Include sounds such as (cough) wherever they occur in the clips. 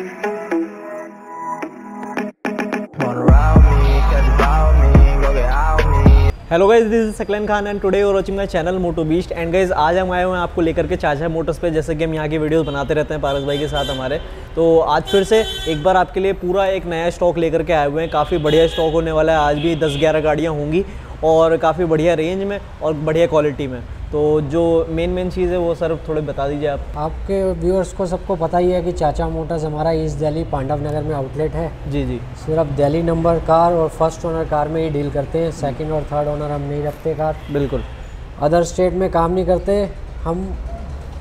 Hello guys this is Saqlain Khan and today you're watching my channel moto beast and guys आज हम आए हुए हैं आपको लेकर के चाचा मोटर्स पे, जैसे कि हम यहाँ की वीडियोस बनाते रहते हैं पारस भाई के साथ हमारे। तो आज फिर से एक बार आपके लिए पूरा एक नया स्टॉक लेकर के आए हुए हैं। काफ़ी बढ़िया स्टॉक होने वाला है। आज भी दस ग्यारह गाड़ियाँ होंगी और काफ़ी बढ़िया रेंज में और बढ़िया क्वालिटी में। तो जो मेन मेन चीज़ है वो सर थोड़े बता दीजिए आप। आपके व्यूअर्स को सबको पता ही है कि चाचा मोटर्स हमारा ईस्ट दिल्ली पांडव नगर में आउटलेट है। जी जी। सिर्फ़ दिल्ली नंबर कार और फ़र्स्ट ओनर कार में ही डील करते हैं। सेकंड और थर्ड ओनर हम नहीं रखते कार बिल्कुल। अदर स्टेट में काम नहीं करते। हम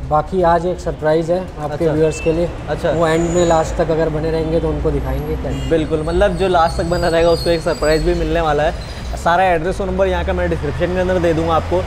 बाकी आज एक सरप्राइज़ है आपके अच्छा। व्यूअर्स के लिए। अच्छा। वो एंड में लास्ट तक अगर बने रहेंगे तो उनको दिखाएँगे क्या? बिल्कुल। मतलब जो लास्ट तक बना रहेगा उसको एक सरप्राइज़ भी मिलने वाला है। सारा एड्रेस और नंबर यहाँ का मैं डिस्क्रिप्शन के अंदर दे दूँगा आपको।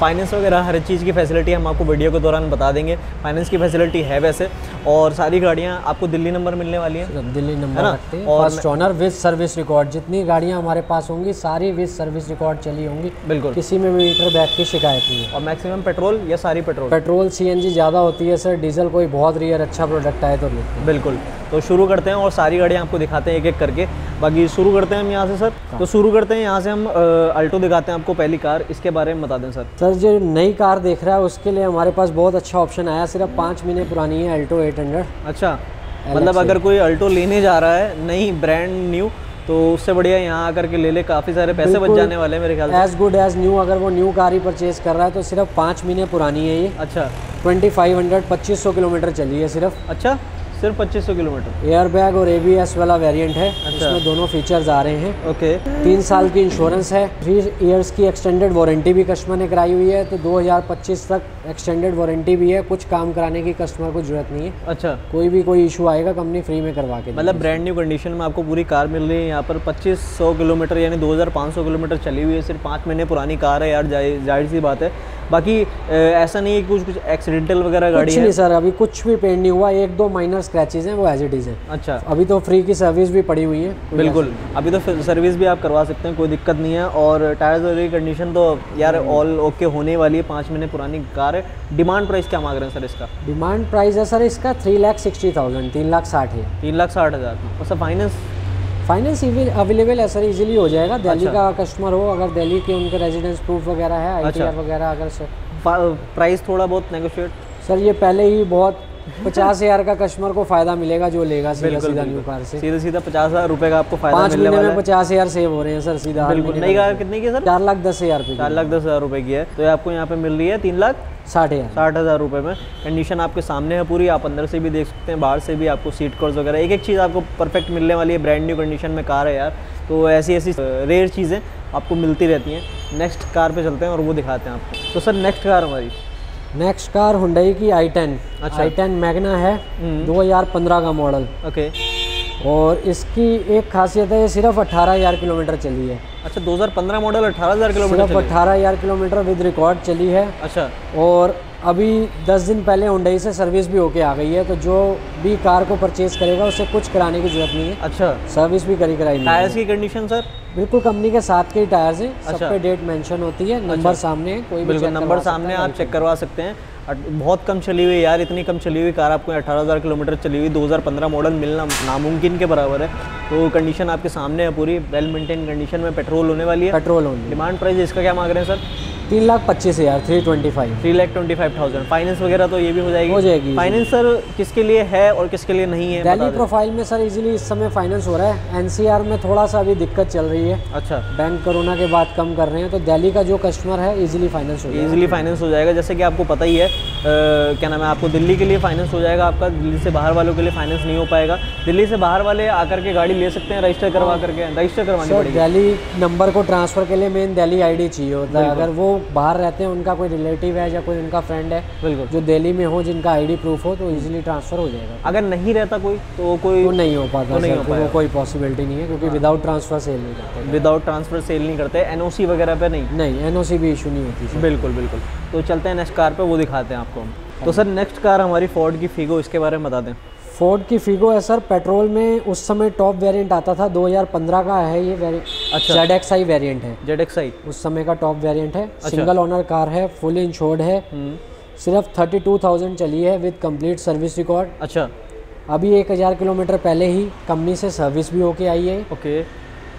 फाइनेंस वगैरह हर चीज़ की फैसिलिटी हम आपको वीडियो के दौरान बता देंगे। फाइनेंस की फैसिलिटी है वैसे। और सारी गाड़ियाँ आपको दिल्ली नंबर मिलने वाली हैं। दिल्ली नंबर ना? और first owner with service record जितनी गाड़ियाँ हमारे पास होंगी सारी विद सर्विस रिकॉर्ड चली होंगी। बिल्कुल। किसी में मीटर बैग की शिकायत नहीं है। और मैक्सिमम पेट्रोल या सारी पेट्रोल पेट्रोल सीएनजी ज़्यादा होती है सर। डीजल कोई बहुत रियर अच्छा प्रोडक्ट आए तो बिल्कुल। तो शुरू करते हैं और सारी गाड़ियाँ आपको दिखाते हैं एक एक करके। बाकी शुरू करते हैं हम यहाँ से सर। तो शुरू करते हैं यहाँ से हम अल्टो दिखाते हैं आपको पहली कार। इसके बारे में बता दें सर। सर जो नई कार देख रहा है उसके लिए हमारे पास बहुत अच्छा ऑप्शन आया सिर्फ़ पाँच महीने पुरानी है अल्टो 800 अच्छा मतलब अगर कोई अल्टो लेने जा रहा है नई ब्रांड न्यू तो उससे बढ़िया यहाँ आकर के ले ले काफ़ी सारे पैसे बच जाने वाले हैं मेरे ख्याल एज गुड एज न्यू अगर वो न्यू कार ही परचेज कर रहा है तो सिर्फ़ पाँच महीने पुरानी है ये। अच्छा। ट्वेंटी फाइव हंड्रेड पच्चीस सौ किलोमीटर चली है सिर्फ़। अच्छा। सिर्फ़ 2500 किलोमीटर। एयर बैग और ए वाला वेरिएंट है अच्छा। इसमें दोनों फीचर्स आ रहे हैं। ओके। तीन साल की इंश्योरेंस है। थ्री इयर्स की एक्सटेंडेड वारंटी भी कस्टमर ने कराई हुई है तो 2025 तक एक्सटेंडेड वारंटी भी है। कुछ काम कराने की कस्टमर को ज़रूरत नहीं है। अच्छा। कोई भी कोई इशू आएगा कंपनी फ्री में करवा के मतलब ब्रांड न्यू कंडीशन में आपको पूरी कार मिल रही है। यहाँ पर 2500 किलोमीटर यानी 2500 किलोमीटर चली हुई है। सिर्फ़ पाँच महीने पुरानी कार है। यार ज़ाहिर सी बात है बाकी ऐसा नहीं है कि कुछ कुछ एक्सीडेंटल वगैरह गाड़ी नहीं सर अभी कुछ भी पेंट नहीं हुआ एक दो माइनर स्क्रैचेज हैं वो एज इट इज़ है। अच्छा। अभी तो फ्री की सर्विस भी पड़ी हुई है बिल्कुल। अभी तो सर्विस भी आप करवा सकते हैं कोई दिक्कत नहीं है। और टायर्स वगैरह की कंडीशन तो यार ऑल ओके होने वाली है पाँच महीने पुरानी कार है। डिमांड प्राइस क्या मांग रहे हैं सर इसका? डिमांड प्राइस है सर इसका थ्री लाख सिक्सटी थाउज़ेंड तीन लाख साठ है। तीन लाख साठ हज़ार। और सर फाइनेंस फाइनेंस अवेलेबल है सर इजीली हो जाएगा। दिल्ली अच्छा। का कस्टमर हो अगर दिल्ली के उनके रेजिडेंस प्रूफ वगैरह है आई अच्छा। वगैरह अगर सर प्राइस थोड़ा बहुत नेगोशिएट सर ये पहले ही बहुत (laughs) पचास हज़ार का कस्टमर को फ़ायदा मिलेगा जो लेगा सीधा सीधा न्यू कार से। सीधा सीधा पचास हज़ार रुपये का आपको फ़ायदा पाँच महीने में पचास हज़ार सेव हो रहे हैं सर सीधा बिल्कुल। नई कार कितने की सर? चार लाख दस हज़ार चार लाख दस हज़ार रुपये की है। तो ये आपको यहाँ पे मिल रही है तीन लाख? साठ हज़ार। साठ हज़ार रुपये में। कंडीशन आपके सामने है पूरी आप अंदर से भी देख सकते हैं बाहर से भी आपको सीट कवर्स वगैरह। एक एक चीज़ आपको परफेक्ट मिलने वाली है ब्रांड न्यू कंडीशन में कार है यार। तो ऐसी ऐसी रेयर चीज़ें आपको मिलती रहती हैं। नेक्स्ट कार पे चलते हैं और वो दिखाते हैं आपको। तो सर नेक्स्ट कार हमारी। नेक्स्ट कार हुंडई की आई टेन अच्छा। आई टेन मैगना है दो हज़ार पंद्रह का मॉडल ओके और इसकी एक खासियत है ये सिर्फ़ 18000 किलोमीटर चली है। अच्छा 2015 मॉडल अठारह हज़ार किलोमीटर सिर्फ़ 18000 किलोमीटर विद रिकॉर्ड चली है। अच्छा। और अभी 10 दिन पहले हुंडई से सर्विस भी होके आ गई है तो जो भी कार को परचेज करेगा उसे कुछ कराने की ज़रूरत नहीं है। अच्छा। सर्विस भी करी कराई टायर्स की कंडीशन सर बिल्कुल कंपनी के साथ के ही टायर्स हैं। सब अच्छा। पे डेट मेंशन होती है नंबर सामने है कोई भी नंबर सामने आप चेक करवा सकते हैं। बहुत कम चली हुई यार इतनी कम चली हुई कार आपको अठारह हज़ार किलोमीटर चली हुई 2015 मॉडल मिलना नामुमकिन के बराबर है। तो कंडीशन आपके सामने है पूरी वेल मेंटेन कंडीशन में पेट्रोल होने वाली है। पेट्रोल होने डिमांड प्राइस इसका क्या मांग रहे हैं सर तीन लाख पच्चीस हज़ार three twenty five three lakh twenty five thousand finance वगैरह तो ये भी हो जाएगी। हो जाएगी। फाइनेंस सर किसके लिए है और किसके लिए नहीं है दिल्ली प्रोफ़ाइल में सर इजीली इस समय फाइनेंस हो रहा है। एनसीआर में थोड़ा सा अभी दिक्कत चल रही है। अच्छा। बैंक कोरोना के बाद कम कर रहे हैं तो दिल्ली का जो कस्टमर है इजीली फाइनेंस हो जाएगा। इजीली फाइनेंस हो जाएगा। जैसे कि आपको पता ही है क्या नाम है आपको दिल्ली के लिए फाइनेंस हो जाएगा। आपका दिल्ली से बाहर वालों के लिए फाइनेंस नहीं हो पाएगा। दिल्ली से बाहर वाले आकर के गाड़ी ले सकते हैं रजिस्टर करवा करके। रजिस्टर करवानी पड़ेगी। दिल्ली नंबर को ट्रांसफ़र के लिए मेन दिल्ली आईडी चाहिए होता है। अगर वो बाहर रहते हैं उनका कोई रिलेटिव है या कोई उनका फ्रेंड है बिल्कुल। जो दिल्ली में हो जिनका आईडी प्रूफ हो तो इजीली ट्रांसफ़र हो जाएगा। अगर नहीं रहता कोई तो कोई तो नहीं हो पाता तो नहीं हो तो पाएगा। कोई पॉसिबिलिटी नहीं है क्योंकि विदाउट ट्रांसफ़र सेल नहीं करते। विदाउट ट्रांसफ़र सेल नहीं करते। एनओसी वगैरह पे नहीं। नहीं एनओसी भी इशू नहीं होती बिल्कुल बिल्कुल। तो चलते हैं नेक्स्ट कार पे वो दिखाते हैं आपको हम। तो सर नेक्स्ट कार हमारी फोर्ड की फीगो इसके बारे में बता दें। फोर्ड की फिगो है सर पेट्रोल में उस समय टॉप वेरिएंट आता था 2015 का है ये वेरिएंट अच्छा। जेड एक्स आई वेरियंट है। जेड एक्स आई उस समय का टॉप वेरिएंट है। अच्छा। सिंगल ओनर कार है फुल इंश्योर्ड है। हम्म, सिर्फ़ 32,000 चली है विद कंप्लीट सर्विस रिकॉर्ड अच्छा। अभी एक हज़ार किलोमीटर पहले ही कंपनी से सर्विस भी होके आई है। ओके।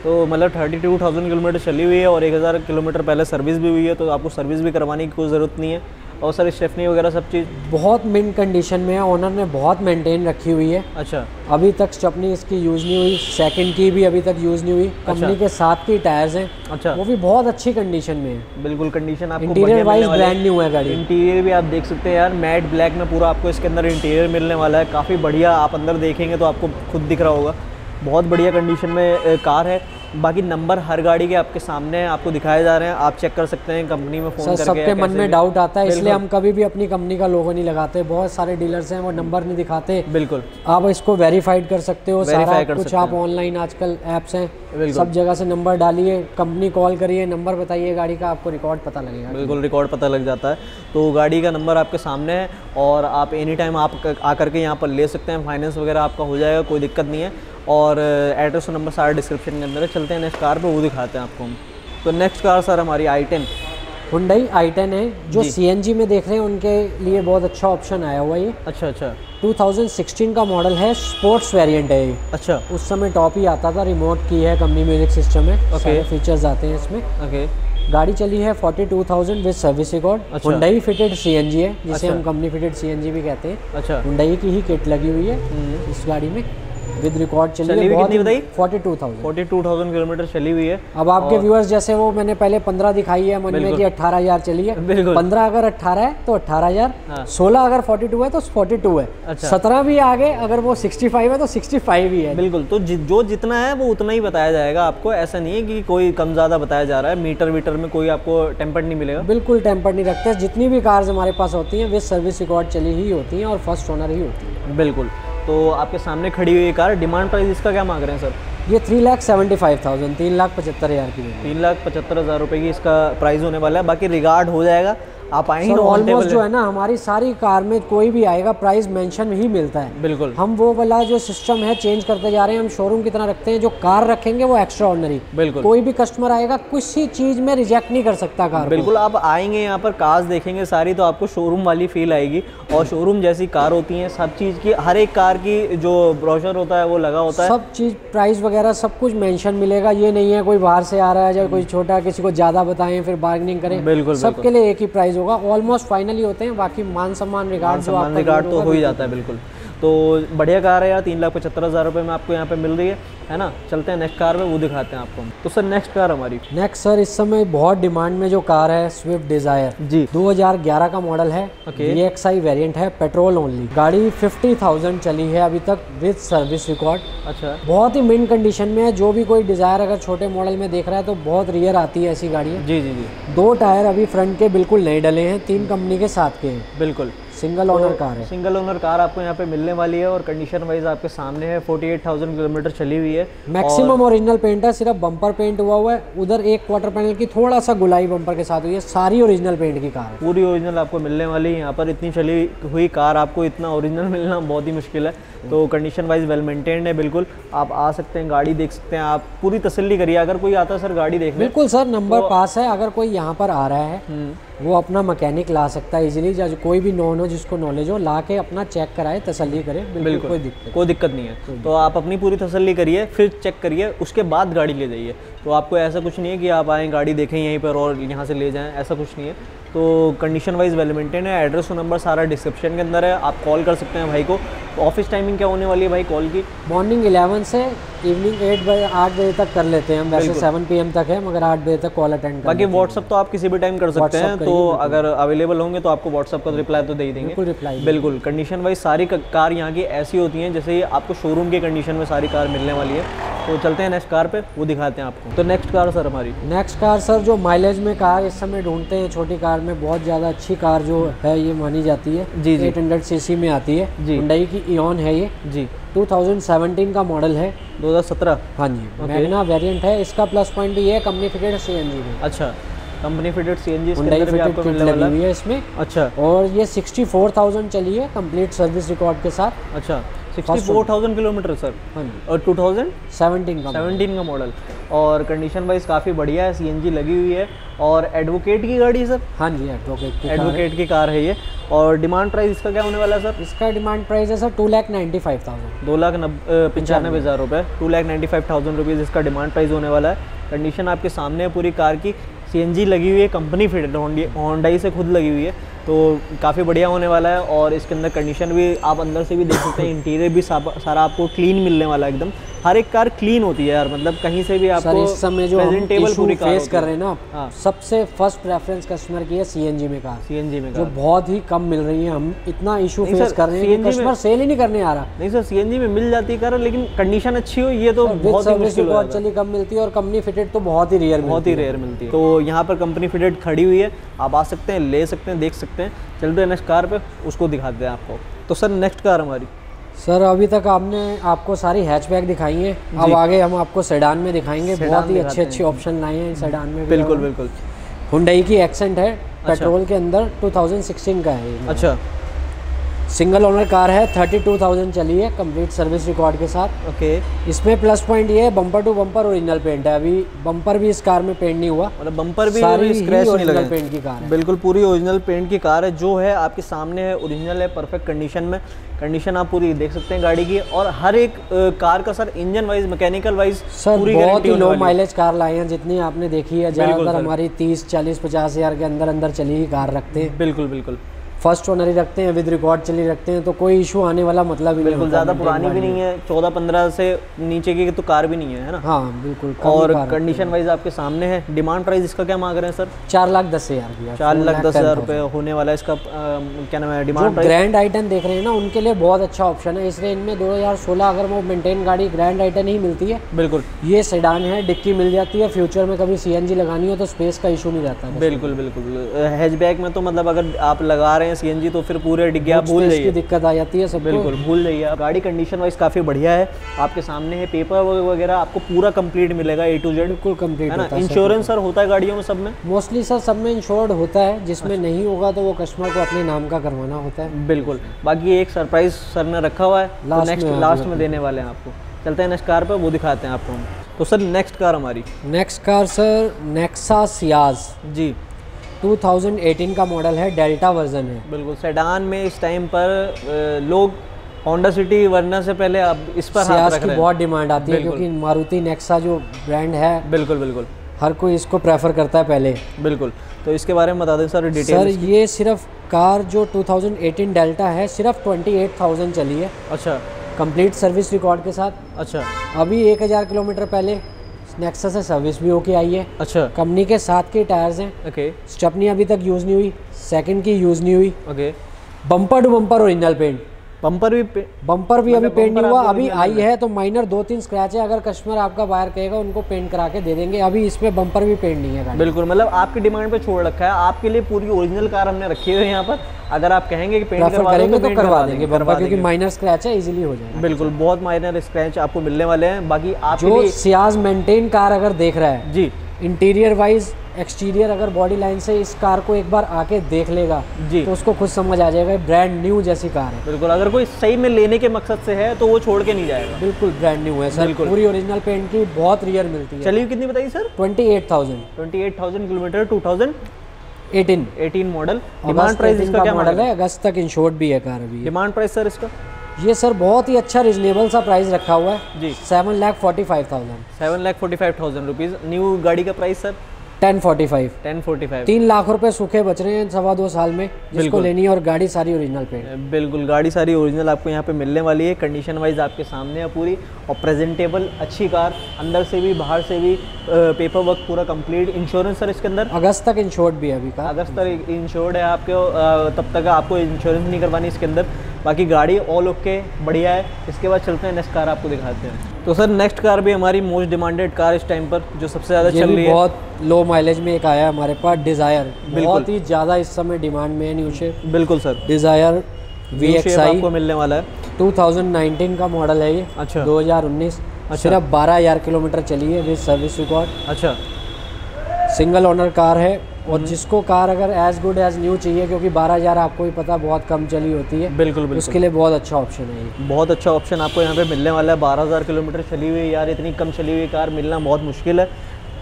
तो मतलब थर्टी टू थाउज़ेंड किलोमीटर चली हुई है और एक हज़ार किलोमीटर पहले सर्विस भी हुई है तो आपको सर्विस भी करवाने की कोई ज़रूरत नहीं है। और सर स्टेफनी वगैरह सब चीज़? बहुत मिन कंडीशन में है ओनर ने बहुत मेंटेन रखी हुई है। अच्छा। अभी तक स्टपनी इसकी यूज़ नहीं हुई सेकंड की भी अभी तक यूज़ नहीं हुई। कंपनी के साथ की टायर्स हैं। अच्छा। वो भी बहुत अच्छी कंडीशन में है। बिल्कुल कंडीशन आपको इंटीरियर वाइज। ब्रांड न्यू है। गाड़ी। इंटीरियर भी आप देख सकते हैं यार मैट ब्लैक में पूरा आपको इसके अंदर इंटीरियर मिलने वाला है। काफ़ी बढ़िया आप अंदर देखेंगे तो आपको खुद दिख रहा होगा। बहुत बढ़िया कंडीशन में कार है। बाकी नंबर हर गाड़ी के आपके सामने हैं आपको दिखाए जा रहे हैं आप चेक कर सकते हैं कंपनी में फ़ोन सबके मन में डाउट आता है इसलिए हम कभी भी अपनी कंपनी का लोगो नहीं लगाते बहुत सारे डीलर्स हैं वो नंबर नहीं दिखाते। बिल्कुल। आप इसको वेरीफाइड कर सकते हो सारा कुछ आप ऑनलाइन आजकल ऐप्स हैं। सब जगह से नंबर डालिए कंपनी कॉल करिए नंबर बताइए गाड़ी का आपको रिकॉर्ड पता लगेगा। बिल्कुल रिकॉर्ड पता लग जाता है। तो गाड़ी का नंबर आपके सामने है और आप एनी टाइम आप आकर के यहाँ पर ले सकते हैं। फाइनेंस वगैरह आपका हो जाएगा कोई दिक्कत नहीं है। और एड्रेस और नंबर सारा डिस्क्रिप्शन के अंदर है। चलते हैं नेक्स्ट कार पर वो दिखाते हैं आपको हम। तो नेक्स्ट कार सर हमारी i ten Hyundai i ten है जो CNG में देख रहे हैं उनके लिए बहुत अच्छा ऑप्शन आया हुआ है ये। अच्छा अच्छा। 2016 का मॉडल है स्पोर्ट्स वेरिएंट है ये। अच्छा। उस समय टॉप ही आता था रिमोट की है कंपनी म्यूज़िक सिस्टम है Okay. सारे फीचर्स आते हैं इसमें। ओके गाड़ी चली है 42,000 with service record. Hyundai fitted CNG है जिसे अच्छा। हम कंपनी फिटेड सीएनजी भी कहते हैं। अच्छा। हुंडई की ही किट लगी हुई है हम्म। इस गाड़ी में। विद रिकॉर्ड चली है हुई कितनी बताई? Forty two thousand forty two thousand kilometre चली हुई है। अब आपके व्यूअर्स जैसे वो मैंने पहले पंद्रह दिखाई है मन में कि अट्ठारह हज़ार चली है। पंद्रह अगर अट्ठारह है तो अट्ठारह हाँ। हज़ार सोलह अगर फोर्टी टू है तो फोर्टी टू है। अच्छा। सत्रह भी आगे अगर वो सिक्सटी फाइव है तो सिक्सटी फाइव ही है। बिल्कुल। तो जि, जो जितना है वो उतना ही बताया जाएगा आपको। ऐसा नहीं है कि कोई कम ज़्यादा बताया जा रहा है। मीटर वीटर में कोई आपको टेम्पर नहीं मिलेगा। बिल्कुल टेम्पर नहीं रखते। जितनी भी कार्स हमारे पास होती हैं विद सर्विस रिकॉर्ड चली ही होती हैं और फ़र्स्ट ओनर ही होती है। बिल्कुल। तो आपके सामने खड़ी हुई कार डिमांड प्राइस इसका क्या मांग रहे हैं सर ये three lakh seventy five thousand तीन लाख पचहत्तर हज़ार की तीन लाख पचहत्तर हज़ार रुपये की इसका प्राइस होने वाला है। बाकी रिगार्ड हो जाएगा। आप तो ऑलमोस्ट जो है। ना हमारी सारी कार में कोई भी आएगा प्राइस मेंशन ही मिलता है। बिल्कुल। हम वो वाला जो सिस्टम है चेंज करते जा रहे हैं हम शोरूम की तरह रखते हैं जो कार रखेंगे वो एक्स्ट्रा ऑर्डनरी बिल्कुल। कोई भी कस्टमर आएगा किसी चीज़ में रिजेक्ट नहीं कर सकता कार बिल्कुल आप आएँगे यहाँ पर कार्स देखेंगे सारी तो आपको शोरूम वाली फील आएगी। और शोरूम जैसी कार होती है सब चीज़ की हर एक कार की जो ब्रोशर होता है वो लगा होता है। सब चीज़ प्राइस वगैरह सब कुछ मेंशन मिलेगा। ये नहीं है कोई बाहर से आ रहा है या कोई छोटा किसी को ज़्यादा बताएँ फिर बार्गेनिंग करें। बिल्कुल, सबके लिए एक ही प्राइस होगा। ऑलमोस्ट फाइनली होते हैं बाकी मान सम्मान रिगार्ड मान सम्मान रिगार्ड तो हो ही जाता है बिल्कुल। तो बढ़िया कार है यार तीन लाख पचहत्तर हज़ार रुपये में आपको यहाँ पे मिल रही है है ना? चलते हैं नेक्स्ट कार में वो दिखाते हैं आपको तो सर नेक्स्ट कार हमारी। नेक्स्ट सर इस समय बहुत डिमांड में जो कार है स्विफ्ट डिज़ायर जी। 2011 का मॉडल है। Okay. VXI वेरिएंट है पेट्रोल ओनली गाड़ी 50,000 चली है अभी तक विद सर्विस रिकॉर्ड अच्छा। बहुत ही मिन कंडीशन में है जो भी कोई डिज़ायर अगर छोटे मॉडल में देख रहा है तो बहुत रियर आती है ऐसी गाड़ियाँ जी जी जी। दो टायर अभी फ्रंट के बिल्कुल नए डले हैं तीन कंपनी के साथ के हैं। बिल्कुल। सिंगल ओनर कार है। सिंगल ओनर कार आपको यहाँ पे मिलने वाली है और कंडीशन वाइज आपके सामने है। 48,000 किलोमीटर चली हुई है मैक्सिमम ओरिजिनल पेंट है सिर्फ़ बम्पर पेंट हुआ हुआ है। उधर एक क्वार्टर पैनल की थोड़ा सा गुलाई बम्पर के साथ हुई है। सारी ओरिजिनल पेंट की कार है। पूरी ओरिजिनल आपको मिलने वाली है। यहाँ पर इतनी चली हुई कार आपको इतना ओरिजिनल (laughs) मिलना बहुत ही मुश्किल है। तो कंडीशन वाइज वेल मेंटेन्ड है बिल्कुल। आप आ सकते हैं गाड़ी देख सकते हैं। आप पूरी तसली करिए। अगर कोई आता है सर गाड़ी देख बिल्कुल सर नंबर पास है। अगर कोई यहाँ पर आ रहा है हम्म, वो अपना मैकेनिक ला सकता है इजीली या कोई भी नॉन हो जिसको नॉलेज हो ला के अपना चेक कराए तसल्ली करे बिल्कुल कोई दिक्कत कोई दिक्कत नहीं है। तो आप अपनी पूरी तसल्ली करिए फिर चेक करिए उसके बाद गाड़ी ले जाइए। तो आपको ऐसा कुछ नहीं है कि आप आएँ गाड़ी देखें यहीं पर और यहाँ से ले जाएँ ऐसा कुछ नहीं है। तो कंडीशन वाइज वेल मेंटेन है एड्रेस और नंबर सारा डिस्क्रिप्शन के अंदर है आप कॉल कर सकते हैं भाई को। तो ऑफ़िस टाइमिंग क्या होने वाली है भाई कॉल की? मॉर्निंग 11 से इवनिंग 8 बजे 8 बजे तक कर लेते हैं हम वैसे 7 पीएम तक है मगर 8 बजे तक कॉल अटेंड बाकी व्हाट्सअप तो आप किसी भी टाइम कर सकते हैं तो अगर अवेलेबल होंगे तो आपको व्हाट्सअप का रिप्लाई तो दे ही देंगे। बिल्कुल रिप्लाई बिल्कुल कंडीशन वाइज सारी कार यहाँ की ऐसी होती हैं जैसे आपको शोरूम की कंडीशन में सारी कार मिलने वाली है। तो चलते हैं नेक्स्ट कार पे वो दिखाते हैं आपको। तो नेक्स्ट कार सर हमारी। नेक्स्ट कार सर जो माइलेज में कार इस समय ढूंढते हैं छोटी कार में बहुत ज़्यादा अच्छी कार जो है ये मानी जाती है। जी, जी। 800 सीसी में आती है। जी। की इॉन है ये। जी। 2017 का मॉडल है। 2017 हाँ जी। मैगना वेरिएंट है। इसका प्लस पॉइंट भी है कंपनी सी एन में अच्छा। कंपनी फिटेड सी एन इसके हुंडई अंदर भी फिटेड आपको किट मिलने लगी वाला हुई है इसमें। अच्छा। और ये 64,000 चली है कंप्लीट सर्विस रिकॉर्ड के साथ। अच्छा। Sixty four thousand kilometre sir हाँ जी। और टू थाउज़ेंड सेवनटीन का सेवनटीन का मॉडल और कंडीशन वाइज काफ़ी बढ़िया है सीएनजी लगी हुई है। और एडवोकेट की गाड़ी सर हाँ जी एडवोकेट की एडवोकेट की कार है ये। और डिमांड प्राइस इसका क्या होने वाला है सर इसका डिमांड प्राइस है sir two lakh ninety five thousand दो लाख पंचानवे हज़ार रुपये two lakh ninety five thousand rupees इसका डिमांड प्राइस होने वाला है। कंडीशन आपके सामने है पूरी कार की। सीएनजी लगी हुई है कंपनी फिटेड होंडाई से खुद लगी हुई है। तो काफ़ी बढ़िया होने वाला है और इसके अंदर कंडीशन भी आप अंदर से भी देख सकते हैं इंटीरियर भी सारा आपको क्लीन मिलने वाला है एकदम। हर एक कार क्लीन होती है यार मतलब कहीं से भी आपको इस समय जो हम प्रेजेंटेबल पूरी फेस कर रहे हैं ना हाँ। सबसे फ़र्स्ट प्रेफरेंस कस्टमर की है सीएनजी में कार सीएनजी में जो बहुत ही कम मिल रही है हम इतना इशू फेस कर रहे हैं कस्टमर सेल ही नहीं करने आ रहा। नहीं सर सीएनजी में मिल जाती है कार लेकिन कंडीशन अच्छी हो ये तो बहुत ही मुश्किल कम मिलती है और कंपनी फिटेड तो बहुत ही रेयर बहुत ही रेयर मिलती है। तो यहाँ पर कंपनी फिटेड खड़ी हुई है आप आ सकते हैं ले सकते हैं देख सकते हैं। चलते हैं नेक्स्ट कार पे उसको दिखाते हैं आपको। तो सर नेक्स्ट कार हमारी। सर अभी तक आपने आपको सारी हैचबैक दिखाई है। अब आगे हम आपको सेडान में दिखाएँगे। बहुत ही अच्छे अच्छे ऑप्शन लाए हैं सेडान में बिल्कुल बिल्कुल। हुंडई की एक्सेंट है पेट्रोल के अंदर 2016 का है अच्छा। सिंगल ओनर कार है 32,000 चली है कंप्लीट सर्विस रिकॉर्ड के साथ। Okay okay. इसमें प्लस पॉइंट ये है bumper to bumper original paint है। अभी बम्पर भी इस कार में पेंट नहीं हुआ। मतलब बम्पर भी सारी स्क्रैच नहीं लगे पेंट की कार है। बिल्कुल पूरी ओरिजिनल पेंट की कार है। जो है आपके सामने है ओरिजिनल है परफेक्ट कंडीशन में। कंडीशन आप पूरी देख सकते हैं गाड़ी की। और हर एक कार का sir engine wise mechanical wise sir पूरी बहुत ही लो माइलेज कार लाए हैं जितनी आपने देखी है। ज़्यादातर। हमारी 30 40 50 हज़ार के अंदर अंदर चली हुई कार रखते हैं। बिल्कुल बिल्कुल। फ़र्स्ट ओनर ही रखते हैं विद रिकॉर्ड चली रखते हैं तो कोई इशू आने वाला मतलब ही बिल्कुल ज़्यादा पुरानी भी नहीं है चौदह पंद्रह से नीचे की तो कार भी नहीं है है ना? हाँ बिल्कुल और। कंडीशन वाइज आपके सामने है डिमांड प्राइस इसका क्या मांग रहे हैं सर चार लाख दस हज़ार चार लाख दस हज़ार रुपये होने वाला है इसका क्या नाम है डिमांड ग्रैंड आइटन देख रहे हैं ना उनके लिए बहुत अच्छा ऑप्शन है। इस रेंज में 2016 अगर वो मेंटेन गाड़ी ग्रैंड आइटन ही मिलती है। बिल्कुल। ये सेडान है डिक्की मिल जाती है फ्यूचर में कभी सीएनजी लगानी हो तो स्पेस का इशू नहीं रहता। है बिल्कुल बिल्कुल। हैचबैक में तो मतलब अगर आप लगा रहे हैं सीएनजी तो फिर पूरे डिग्गे आप भूल जाइए। दिक्कत आ जाती है सबको। बिल्कुल भूल जाइए। आप गाड़ी कंडीशन वाइज काफ़ी बढ़िया है। आपके सामने है पेपर वगैरह आपको पूरा कंप्लीट मिलेगा ए टू जेड बिल्कुल कंप्लीट है ना? इंश्योरेंस सर होता है गाड़ियों में सब में? मोस्टली सर सब में इंश्योर्ड होता है। जिसमें नहीं होगा तो वो कस्टमर को अपने नाम का करवाना होता है। बिल्कुल। बाकी एक सरप्राइज़ सर ने रखा हुआ है। तो नेक्स्ट लास्ट में देने वाले हैं आपको। चलते हैं नेक्स्ट कार पे वो दिखाते हैं आपको हम। तो सर नेक्स्ट कार हमारी। Next car sir Nexa Ciaz जी। 2018 का मॉडल है डेल्टा वर्जन है। बिल्कुल सेडान में इस टाइम पर लोग होंडा सिटी वरना से पहले अब इस पर हाथ रख की रहे बहुत डिमांड आती है क्योंकि मारुति नेक्सा जो ब्रांड है बिल्कुल बिल्कुल। हर कोई इसको प्रेफर करता है पहले। बिल्कुल। तो इसके बारे में बता दें सर डिटेल सर ये सिर्फ़ कार जो 2018 डेल्टा है सिर्फ़ 28,000 चली है। अच्छा। कंप्लीट सर्विस रिकॉर्ड के साथ। अच्छा। अभी 1000 किलोमीटर पहले नेक्सा से सर्विस भी होके आई है। अच्छा। कंपनी के साथ के टायर्स हैं। ओके स्टपनी अभी तक यूज़ नहीं हुई। सेकंड की यूज़ नहीं हुई। Okay bumper to bumper original paint bumper भी बम्पर भी अभी मतलब पेंट नहीं हुआ अभी आई है तो माइनर दो तीन स्क्रैच है अगर कस्टमर आपका बाहर कहेगा उनको पेंट करा के दे देंगे। अभी इसमें बम्पर भी पेंट नहीं है बिल्कुल मतलब आपकी डिमांड पे छोड़ रखा है। आपके लिए पूरी ओरिजिनल कार हमने रखी हुई है यहाँ पर। अगर आप कहेंगे कि पेंट करवा दो करेंगे तो तो करवा देंगे। बम्पर क्योंकि माइनर स्क्रैच है इजीली हो जाएगा। बिल्कुल बहुत माइनर स्क्रैच आपको मिलने वाले हैं। बाकी आपके जो सियाज मेंटेन कार अगर देख रहा है जी। इंटीरियर वाइज एक्सटीरियर अगर बॉडी लाइन से इस कार को एक बार आके देख लेगा जी। तो उसको खुद समझ आ जाएगा ब्रांड न्यू जैसी कार है। बिल्कुल अगर कोई सही में लेने के मकसद से है तो वो छोड़ के नहीं जाएगा। बिल्कुल ब्रांड न्यू है सर बिल्कुल। पूरी ओरिजिनल पेंट की बहुत रियर मिलती है। चलिए कितनी बताइए sir twenty eight thousand 28000 kilometre 2018 eighteen model demand price इसका क्या मॉडल मॉडल है अगस्त तक इंश्योर्ड भी है कार अभी। डिमांड प्राइस सर इसका? ये सर बहुत ही अच्छा रिजनेबल सा प्राइस रखा हुआ है। जी। Seven lakh forty five thousand seven lakh forty five thousand rupees new गाड़ी का price sir ten forty five ten forty five तीन लाख रुपए सूखे बच रहे हैं सवा दो साल में जिसको लेनी है और गाड़ी सारी ओरिजिनल पेंट बिल्कुल गाड़ी सारी ओरिजिनल आपको यहाँ पे मिलने वाली है। कंडीशन वाइज आपके सामने है पूरी और प्रेजेंटेबल अच्छी कार अंदर से भी बाहर से भी पेपर वर्क पूरा कंप्लीट इंश्योरेंस सर इसके अंदर? अगस्त तक इंश्योर्ड भी है अभी का। अगस्त तक इंश्योर्ड है आपके तब तक आपको इंश्योरेंस नहीं करवानी इसके अंदर। बाकी गाड़ी ऑल ओके बढ़िया है। इसके बाद चलते हैं नेक्स्ट कार आपको दिखाते हैं। तो सर नेक्स्ट कार भी हमारी मोस्ट डिमांडेड कार इस टाइम पर जो सबसे ज़्यादा चल रही है। बहुत लो माइलेज में एक आया है हमारे पास डिज़ायर बहुत ही ज़्यादा इस समय डिमांड में है न्यू शेप बिल्कुल सर डिज़ायर वी आई आपको मिलने वाला है। 2019 का मॉडल है ये। अच्छा। 2019 सिर्फ़ बारह हज़ार किलोमीटर चली है विद सर्विस रिकॉर्ड अच्छा। सिंगल ओनर कार है। और जिसको कार अगर एज गुड एज न्यू चाहिए क्योंकि बारह हज़ार आपको भी पता बहुत कम चली होती है बिल्कुल बिल्कुल। उसके लिए बहुत अच्छा ऑप्शन है ये। बहुत अच्छा ऑप्शन आपको यहाँ पे मिलने वाला है। बारह हज़ार किलोमीटर चली हुई यार इतनी कम चली हुई कार मिलना बहुत मुश्किल है।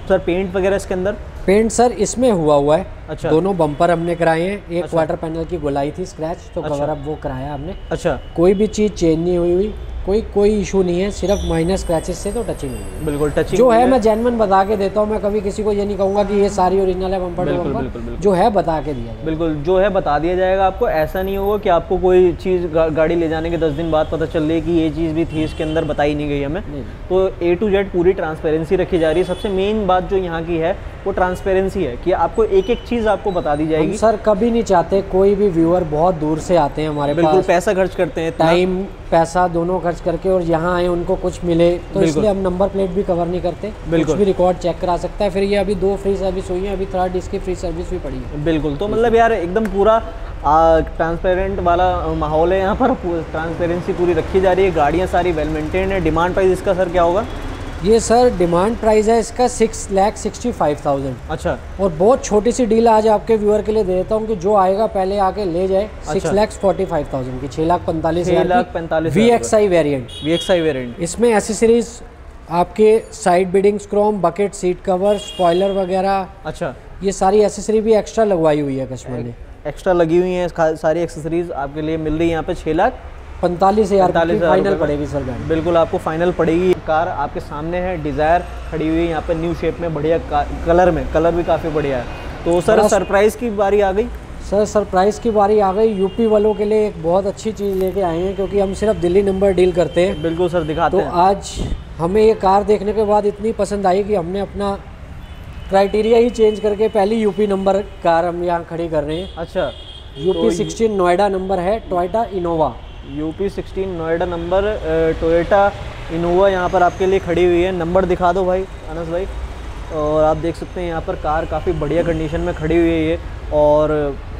सर पेंट वगैरह इसके अंदर? पेंट सर इसमें हुआ हुआ है। अच्छा। दोनों बम्पर हमने कराए हैं। एक क्वार्टर पैनल की गोलाई थी स्क्रैच तो कवर अप वो कराया हमने। अच्छा। कोई भी चीज़ चेंज नहीं हुई हुई। कोई कोई इशू नहीं है सिर्फ़ माइनस स्क्रैचेस से तो टचिंग हुई है। बिल्कुल टचिंग जो है मैं जेनवन बता के देता हूँ मैं कभी किसी को ये नहीं कहूँगा कि ये सारी ओरिजिनल है बम्पर बिल्कुल, बिल्कुल, बिल्कुल। जो है बता के दिया बिल्कुल जो है बता दिया जाएगा आपको। ऐसा नहीं होगा कि आपको कोई चीज़ गा, गाड़ी ले जाने के दस दिन बाद पता चल रही है कि ये चीज़ भी थी इसके अंदर बताई नहीं गई हमें। तो ए टू जेड पूरी ट्रांसपेरेंसी रखी जा रही है। सबसे मेन बात जो यहाँ की है वो ट्रांसपेरेंसी है कि आपको एक एक चीज़ आपको बता दी जाएगी। सर कभी नहीं चाहते कोई भी व्यूअर बहुत दूर से आते हैं हमारे बिल्कुल पास। पैसा खर्च करते हैं टाइम पैसा दोनों खर्च करके और यहाँ आए उनको कुछ मिले तो इसलिए हम नंबर प्लेट भी कवर नहीं करते। बिल्कुल। कुछ भी रिकॉर्ड चेक करा सकता है फिर ये अभी दो फ्री सर्विस हुई है अभी थर्ड इसकी फ्री सर्विस भी पड़ी है। बिल्कुल तो मतलब यार एकदम पूरा ट्रांसपेरेंट वाला माहौल है यहाँ पर। ट्रांसपेरेंसी पूरी रखी जा रही है गाड़ियाँ सारी वेल मेंटेन है डिमांड प्राइस इसका सर क्या होगा? ये सर डिमांड प्राइस है इसका six lakh sixty five thousand अच्छा। और बहुत छोटी सी डील आज आपके व्यूअर के लिए दे देता हूँ कि जो आएगा पहले आके ले जाए six. Lakhs forty five thousand की छः लाख पैंतालीस लाख पैंतालीस V X I variant V X I variant इसमें एसेसरीज आपके side beadings chrome bucket seat cover spoiler वगैरह अच्छा। ये सारी एसेसरी भी एक्स्ट्रा लगवाई हुई है कस्टमर ने। एक्स्ट्रा लगी हुई हैं सारी एक्सेसरीज आपके लिए मिल रही है यहाँ पे छः लाख। पैंतालीस हज़ार की 45,000 फाइनल पड़ेगी सर गाड़ी। बिल्कुल आपको फाइनल पड़ेगी कार। आपके सामने है डिज़ायर खड़ी हुई है यहाँ पे न्यू शेप में बढ़िया कलर में कलर भी काफ़ी बढ़िया है। तो सर सरप्राइज़ की बारी आ गई। सर सरप्राइज़ की बारी आ गई। यूपी वालों के लिए एक बहुत अच्छी चीज़ लेके आए हैं क्योंकि हम सिर्फ़ दिल्ली नंबर डील करते हैं। बिल्कुल सर दिखाते तो हैं। आज हमें ये कार देखने के बाद इतनी पसंद आई कि हमने अपना क्राइटेरिया ही चेंज करके पहली यूपी नंबर कार हम यहाँ खड़ी कर रहे हैं। अच्छा यूपी सिक्सटीन नोएडा नंबर है Toyota Innova UP sixteen Noida number Toyota Innova यहाँ पर आपके लिए खड़ी हुई है। नंबर दिखा दो भाई अनस भाई। और आप देख सकते हैं यहाँ पर कार काफ़ी बढ़िया कंडीशन में खड़ी हुई है ये। और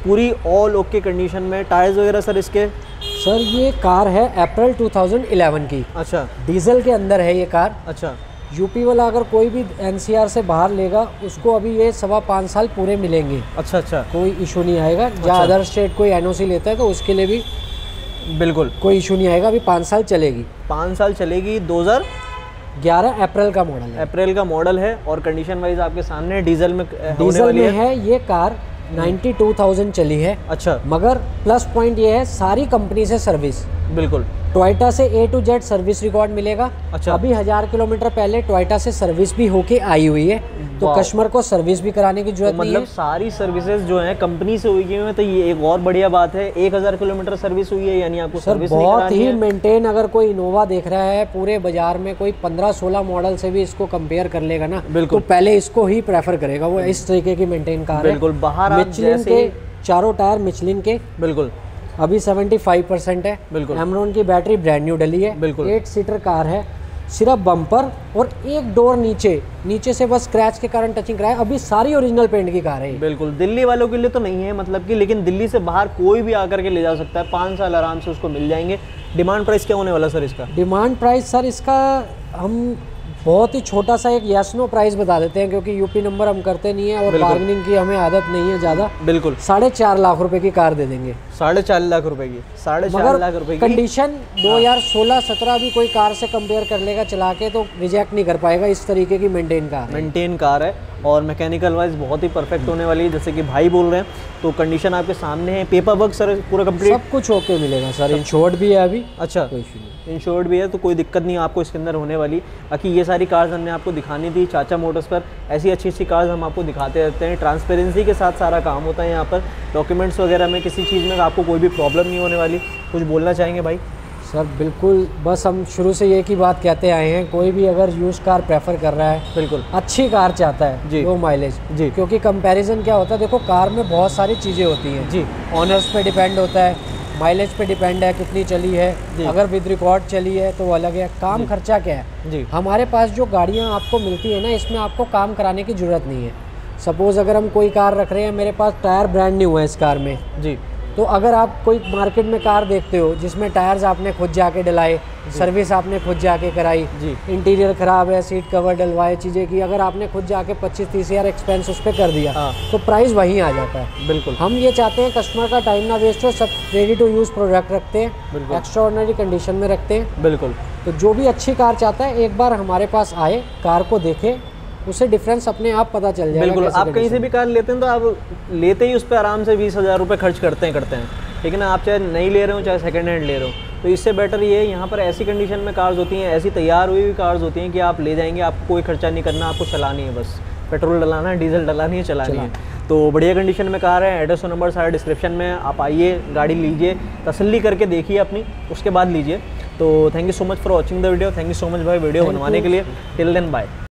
पूरी ऑल ओके कंडीशन में टायर्स वगैरह सर इसके? सर ये कार है अप्रैल 2011 की। अच्छा। डीजल के अंदर है ये कार। अच्छा। यूपी वाला अगर कोई भी एनसीआर से बाहर लेगा उसको अभी ये सवा पाँच साल पूरे मिलेंगे। अच्छा अच्छा। कोई इशू नहीं आएगा। जहाँ अदर स्टेट कोई एनओसी लेता है तो उसके लिए भी बिल्कुल कोई इशू नहीं आएगा अभी पाँच साल चलेगी। पाँच साल चलेगी 2000 ग्यारह अप्रैल का मॉडल है। अप्रैल का मॉडल है और कंडीशन वाइज आपके सामने डीजल में होने डीजल वाली में है। है ये कार 92,000 चली है। अच्छा। मगर प्लस पॉइंट ये है सारी कंपनी से सर्विस बिल्कुल। टोयोटा से A to Z service record मिलेगा। अच्छा। अभी हज़ार किलोमीटर पहले टोयटा से सर्विस भी होके आई हुई है। तो कस्टमर को सर्विस भी कराने की तो ज़रूरत नहीं मतलब है। सारी सर्विसेज़ जो है कंपनी से हुई हैं तो ये एक और बढ़िया बात है एक हज़ार किलोमीटर सर्विस हुई है यानी आपको सर सर्विस बहुत ही मेंटेन अगर कोई इनोवा देख रहा है पूरे बाज़ार में कोई 15-16 मॉडल से भी इसको कंपेयर कर लेगा ना बिल्कुल। तो पहले इसको ही प्रेफर करेगा वो इस तरीके की मेंटेन कार बिल्कुल बाहर मिचलिन के चारों टायर मिचलिन के। बिल्कुल। अभी 75 परसेंट है। बिल्कुल। एमरॉन की बैटरी ब्रांड न्यू डली है। बिल्कुल। एट सीटर कार है सिर्फ़ बम्पर और एक डोर नीचे। नीचे से बस स्क्रैच के कारण टचिंग कराया। अभी सारी ओरिजिनल पेंट की कार है बिल्कुल। दिल्ली वालों के लिए तो नहीं है मतलब कि लेकिन दिल्ली से बाहर कोई भी आकर के ले जा सकता है। पाँच साल आराम से उसको मिल जाएँगे। डिमांड प्राइस क्या होने वाला सर इसका? डिमांड प्राइस सर इसका हम बहुत ही छोटा सा एक यस नो प्राइस बता देते हैं क्योंकि यूपी नंबर हम करते नहीं है और। बार्गेनिंग की हमें आदत नहीं है ज़्यादा। बिल्कुल। साढ़े चार लाख रुपए की कार दे देंगे। साढ़े चार लाख रुपए की। साढ़े चार लाख रुपए की। कंडीशन 2016-17 भी कोई कार से कंपेयर कर लेगा चला के तो रिजेक्ट नहीं कर पाएगा इस तरीके की मेंटेन कार है। मेंटेन कार है। और मैकेनिकल वाइज बहुत ही परफेक्ट होने वाली है जैसे कि भाई बोल रहे हैं। तो कंडीशन आपके सामने है पेपर वर्क सर पूरा कंप्लीट सब कुछ ओके मिलेगा सर इंश्योर्ड भी है अभी। अच्छा इंश्योर्ड भी है तो कोई दिक्कत नहीं आपको इसके अंदर होने वाली। बाकी ये सारी कार्स हमने आपको दिखानी थी चाचा मोटर्स पर। ऐसी अच्छी अच्छी कार्स हम आपको दिखाते रहते हैं। ट्रांसपेरेंसी के साथ सारा काम होता है यहाँ पर। डॉक्यूमेंट्स वगैरह में किसी चीज़ में आपको कोई भी प्रॉब्लम नहीं होने वाली। कुछ बोलना चाहेंगे भाई? सर बिल्कुल। बस हम शुरू से ये ही बात कहते आए हैं कोई भी अगर यूज़ कार प्रेफर कर रहा है बिल्कुल। अच्छी कार चाहता है जी। लो माइलेज जी। क्योंकि कंपैरिजन क्या होता है देखो कार में बहुत सारी चीज़ें होती हैं। जी। ऑनर्स पे डिपेंड होता है माइलेज पे डिपेंड है कितनी चली है। अगर विद रिकॉर्ड चली है तो वो अलग है। काम खर्चा क्या है? जी। हमारे पास जो गाड़ियाँ आपको मिलती है ना इसमें आपको काम कराने की ज़रूरत नहीं है। सपोज़ अगर हम कोई कार रख रहे हैं मेरे पास टायर ब्रांड न्यू है इस कार में। जी। तो अगर आप कोई मार्केट में कार देखते हो जिसमें टायर्स आपने खुद जाके डलाए सर्विस आपने खुद जाके कराई जी। इंटीरियर ख़राब है सीट कवर डलवाए चीज़ें की अगर आपने खुद जाके 25-30 हज़ार एक्सपेंस उस पर कर दिया हाँ। तो प्राइस वहीं आ जाता है बिल्कुल हम ये चाहते हैं कस्टमर का टाइम ना वेस्ट हो सब रेडी टू यूज़ प्रोडक्ट रखते हैं बिल्कुल। एक्स्ट्रा कंडीशन में रखते हैं बिल्कुल तो जो भी अच्छी कार चाहता है एक बार हमारे पास आए कार को देखे उसे डिफरेंस अपने आप पता चल जाएगा बिल्कुल आप कहीं से भी कार लेते हैं तो आप लेते ही उस पर आराम से बीस हज़ार रुपये खर्च करते हैं करते हैं। ठीक है ना आप चाहे नई ले रहे हो चाहे सेकंड हैंड ले रहे हो। तो इससे बेटर ये है यहाँ पर ऐसी कंडीशन में कार्स होती हैं ऐसी तैयार हुई हुई कार्स होती हैं कि आप ले जाएँगे आपको कोई खर्चा नहीं करना आपको चलानी है बस। पेट्रोल डलाना है डीजल डलानी है चलानी है। तो बढ़िया कंडीशन में कार है एड्रेस और नंबर सारा डिस्क्रिप्शन में आप आइए गाड़ी लीजिए तसल्ली करके देखिए अपनी उसके बाद लीजिए। तो thank you so much for watching the video thank you so much भाई वीडियो बनवाने के लिए। Till then bye